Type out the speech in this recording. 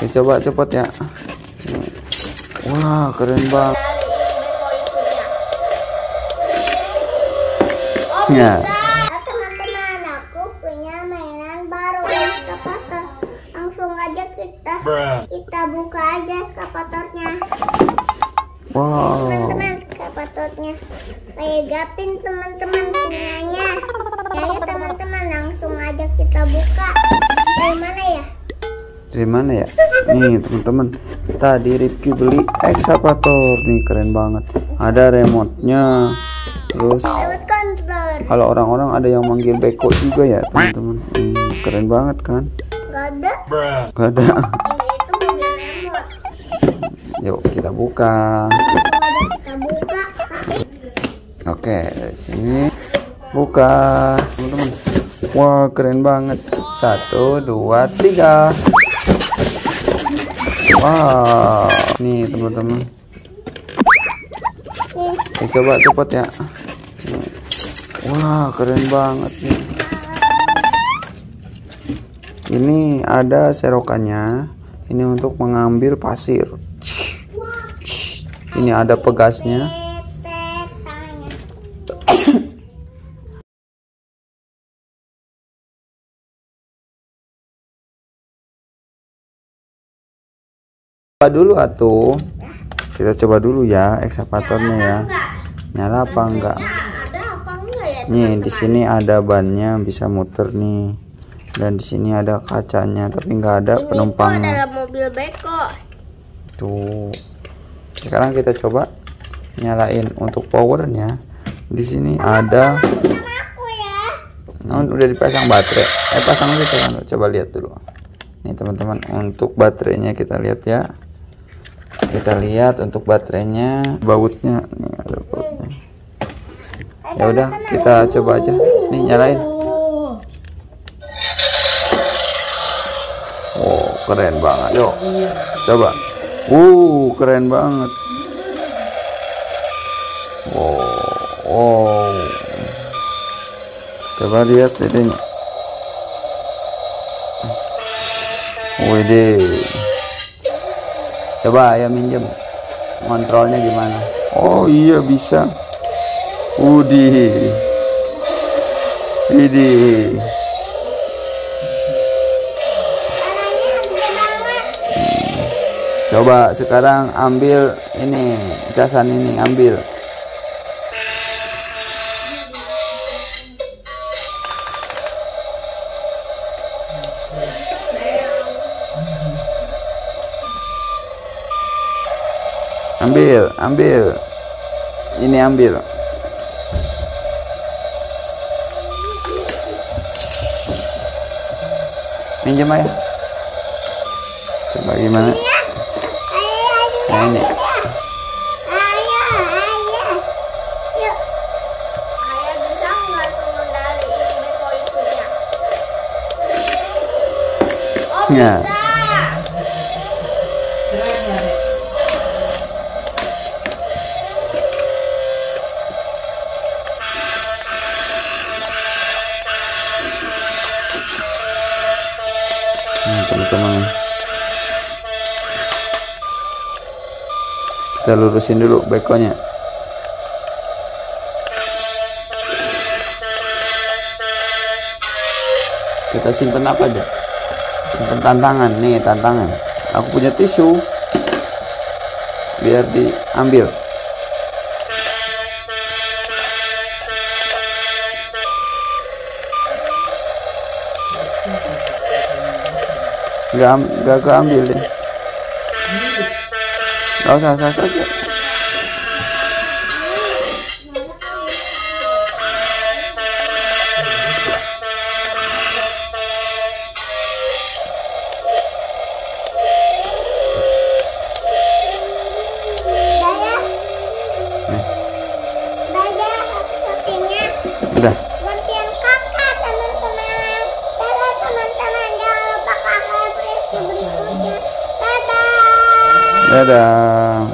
Oke, coba cepet ya. Wah, keren banget. Ya. teman-teman aku punya mainan baru eskapator langsung aja kita kita buka aja eskapatornya Wow. teman-teman eskapatornya kayak gapin teman-teman punyanya ya teman-teman langsung aja kita buka dari mana ya Dari mana ya? Nih, teman-teman. Tadi Rifki beli ekskavator nih, keren banget. Ada remote-nya. Terus kalau orang-orang ada yang manggil beko juga ya, teman-teman. Hmm, keren banget kan? gak ada Gak ada. Yuk, kita buka Oke, dari sini buka, teman-teman. Wah, keren banget. Satu, dua, tiga. Wow, nih teman-teman. Oke, coba cepet ya. Wah, keren banget nih. Ini ada serokannya. Ini untuk mengambil pasir. Ini ada pegasnya. Coba dulu atuh. Kita coba dulu ya ekskavatornya ya. Nyala apa enggak? enggak ya Nih, di sini ada bannya bisa muter nih. Dan di sini ada kacanya tapi nggak ada penumpangnya. mobil beko. Tuh. Sekarang kita coba nyalain untuk powernya. Di sini ada ya. oh, udah dipasang baterai. Eh pasang dulu teman. Coba lihat dulu. Nih teman-teman untuk baterainya kita lihat ya. Kita lihat untuk baterainya bautnya nih ada bautnya. Ya udah kita coba aja. Nih nyalain. Oh keren banget yuk. Coba. Uh keren banget. Oh, oh. Coba lihat ini. Wih Coba ya minjem. Kontrolnya gimana? Oh iya bisa. Udi. Banget. Coba sekarang ambil ini casan ini ambil. Ambil, ambil. Ini ambil. Minjem aja. Coba gimana? Nah, ini. ayah, teman-teman. Kita lurusin dulu bekonya. Kita simpen apa aja? Simpen tantangan nih, tantangan. Aku punya tisu. Biar diambil. Gak, gak keambil deh. Gak usah, usah saja. Udah. era